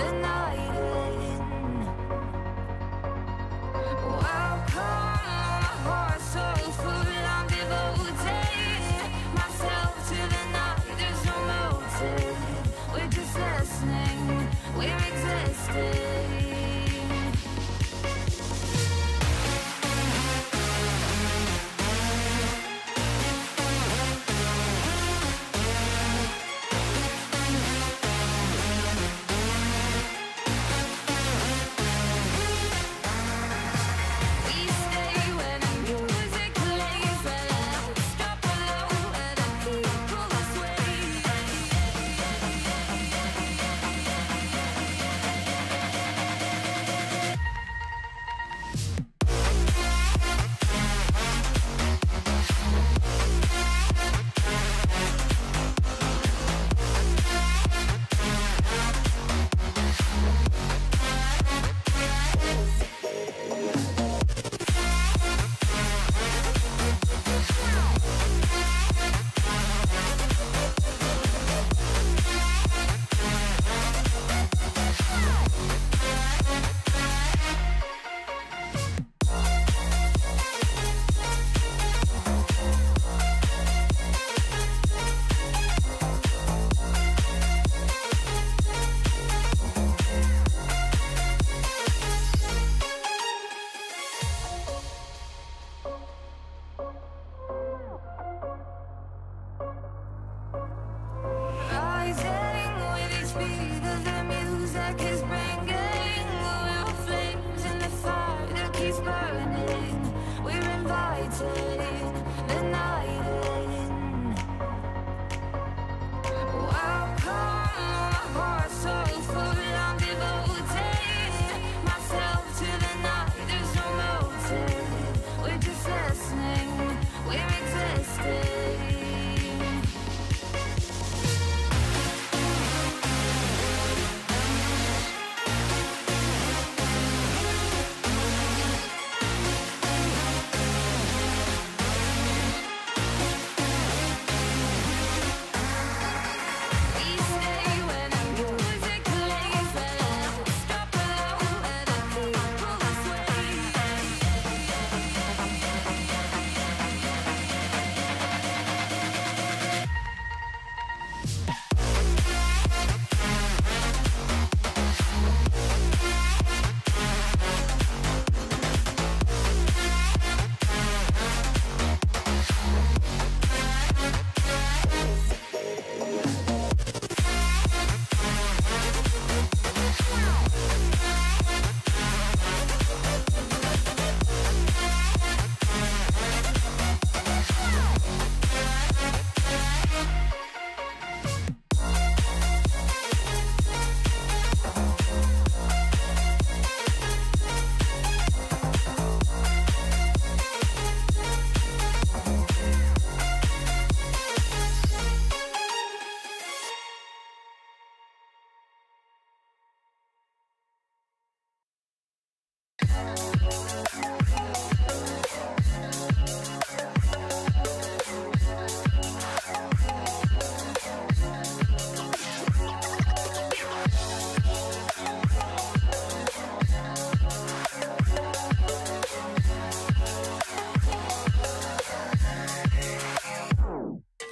And I. the music is bringing.